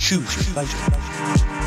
Choose your pleasure.